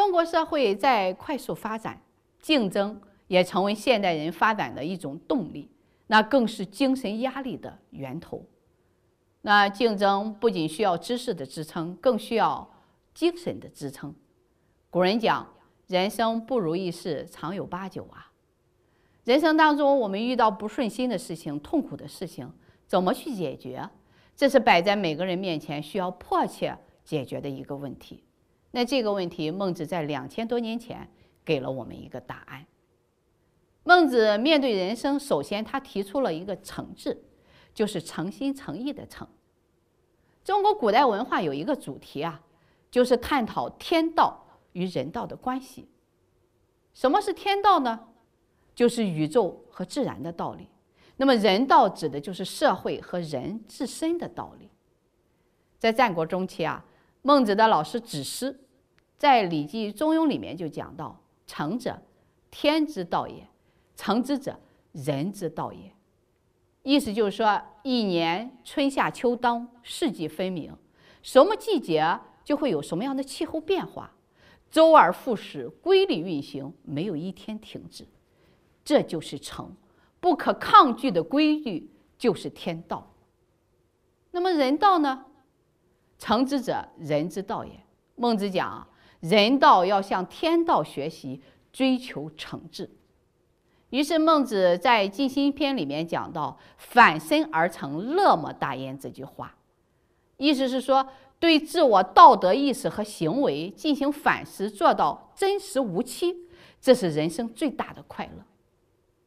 中国社会在快速发展，竞争也成为现代人发展的一种动力，那更是精神压力的源头。那竞争不仅需要知识的支撑，更需要精神的支撑。古人讲：“人生不如意事常有八九啊。”人生当中，我们遇到不顺心的事情、痛苦的事情，怎么去解决？这是摆在每个人面前需要迫切解决的一个问题。那这个问题，孟子在两千多年前给了我们一个答案。孟子面对人生，首先他提出了一个“诚”字。就是诚心诚意的诚。中国古代文化有一个主题啊，就是探讨天道与人道的关系。什么是天道呢？就是宇宙和自然的道理。那么人道指的就是社会和人自身的道理。在战国中期啊，孟子的老师子思在《礼记·中庸》里面就讲到：“成者，天之道也；成之者，人之道也。”意思就是说，一年春夏秋冬四季分明，什么季节就会有什么样的气候变化，周而复始，规律运行，没有一天停止。这就是成，不可抗拒的规律就是天道。那么人道呢？成之者，人之道也。孟子讲，人道要向天道学习，追求诚挚。于是孟子在《尽心篇》里面讲到“反身而成，乐莫大焉”这句话，意思是说对自我道德意识和行为进行反思，做到真实无欺，这是人生最大的快乐。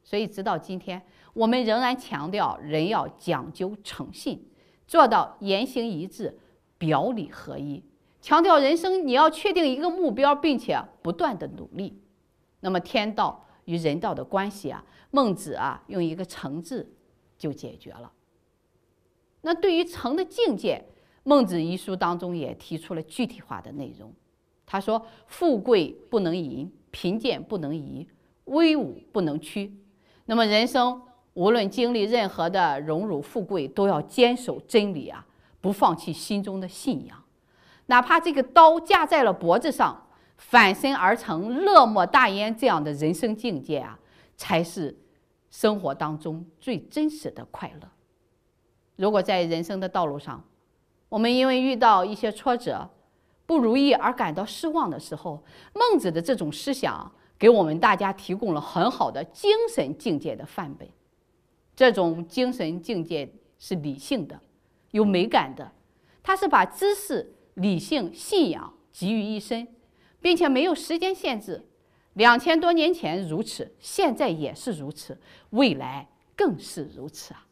所以直到今天，我们仍然强调人要讲究诚信，做到言行一致、表里合一，强调人生你要确定一个目标，并且不断的努力。那么天道。与人道的关系啊，孟子啊用一个“诚”字就解决了。那对于诚的境界，孟子一书当中也提出了具体化的内容。他说：“富贵不能淫，贫贱不能移，威武不能屈。”那么人生无论经历任何的荣辱富贵，都要坚守真理啊，不放弃心中的信仰，哪怕这个刀架在了脖子上。反身而成，乐莫大焉，这样的人生境界啊，才是生活当中最真实的快乐。如果在人生的道路上，我们因为遇到一些挫折、不如意而感到失望的时候，孟子的这种思想给我们大家提供了很好的精神境界的范本。这种精神境界是理性的、有美感的，他是把知识、理性、信仰集于一身。并且没有时间限制，两千多年前如此，现在也是如此，未来更是如此啊。